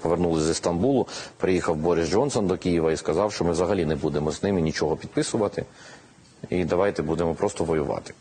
повернулися з Стамбулу, приїхав Борис Джонсон до Києва і сказав, що ми взагалі не будемо з ними нічого підписувати. І давайте будемо просто воювати.